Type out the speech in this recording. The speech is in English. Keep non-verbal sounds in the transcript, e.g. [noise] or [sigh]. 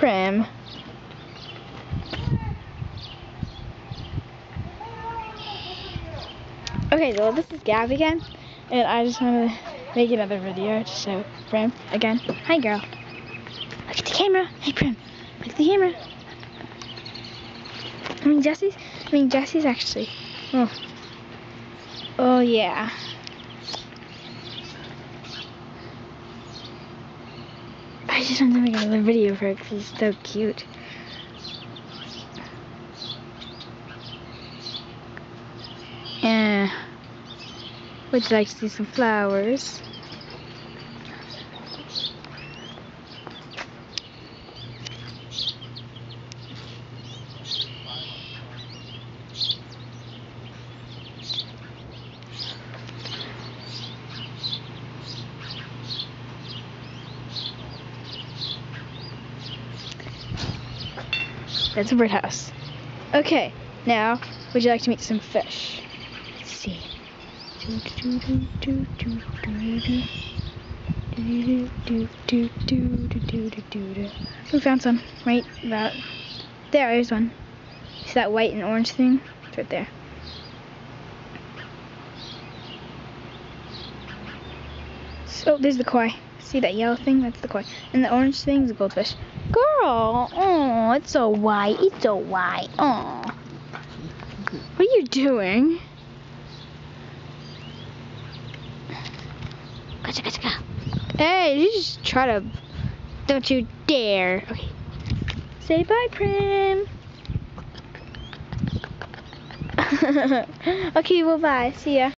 Prim. Okay, well this is Gab again, and I just want to make another video to show Prim again. Hi girl. Look at the camera. Hey Prim. Look at the camera. I mean Jesse's, I mean Jesse's actually, oh. Oh yeah. I just want to make another video for it because he's so cute. Yeah. Would you like to see some flowers? That's a birdhouse. Okay, now would you like to meet some fish? Let's see. We found some right about there. There's one. See that white and orange thing? It's right there. So there's the koi. See that yellow thing? That's the koi. And the orange thing is the goldfish. Girl, oh, it's so white. It's so white. Oh. What are you doing? Gotcha, gotcha, gotcha. Hey, you just try to. Don't you dare. Okay. Say bye, Prim. [laughs] okay, well, bye. See ya.